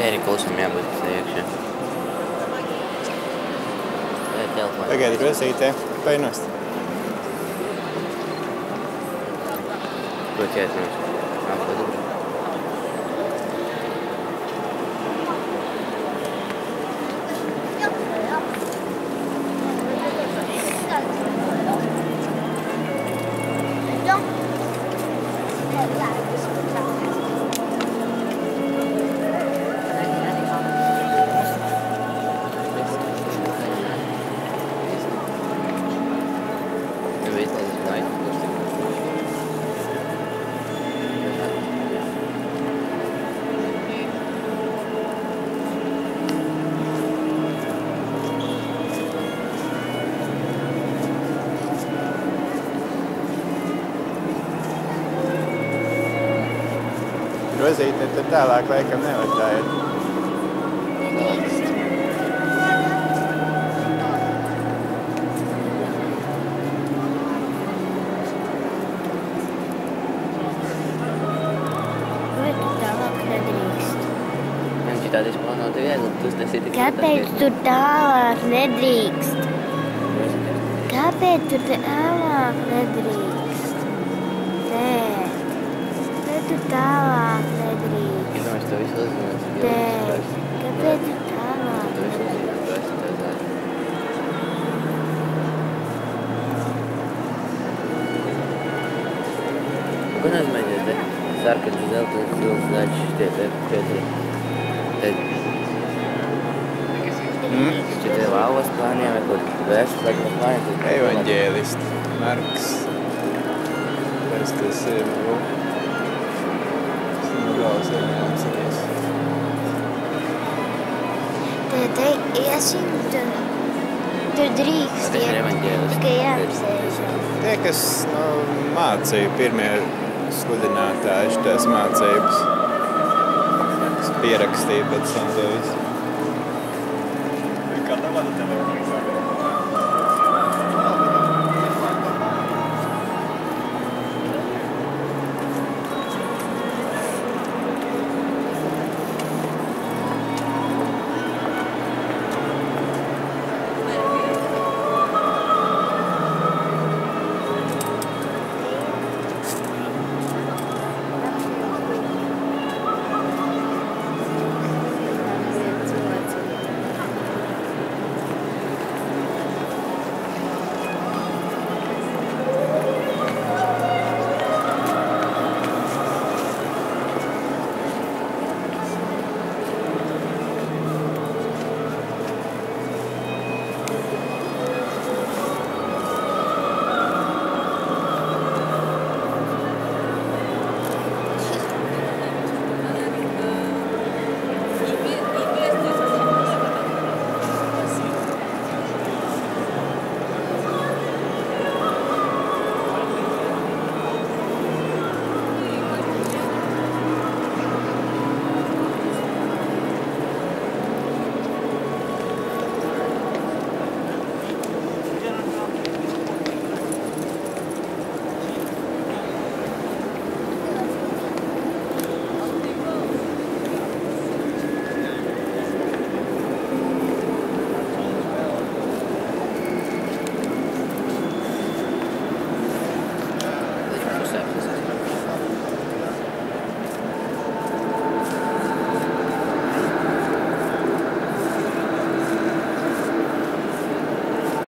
very close from here, but they actually. Pagaidi, klausītē, painost. Bloķēt mums. Apgadu. Yeah. Izplānota viegli, tu esi tik Kāpēc tu tālāk nedrīkst? Kāpēc tu tālāk nedrīkst? Nē, tu tālāk nedrīkst? Es domāju, tu visu uzzināsi. Nē, kāpēc tu tālāk Tu visu uzzināsi, tu esi tev zāri. Ko nozīmē tie te sarkani zelta zils zaļš tie te pietri? Te šitie lauvas plāniem vai kaut kādā vēstures laikam plāniem. Evaņģēlists, Marks. Kas tas ir? Nu, ir neatceries. Tad te iesim tur. Tur drīkst Tas ir iet. evaņģēlists. Tikai jāapsēž. Tie, kas nu, mācīja, pirmie sludinātāji šitās mācības, kas pierakstīja pēc tam to visu.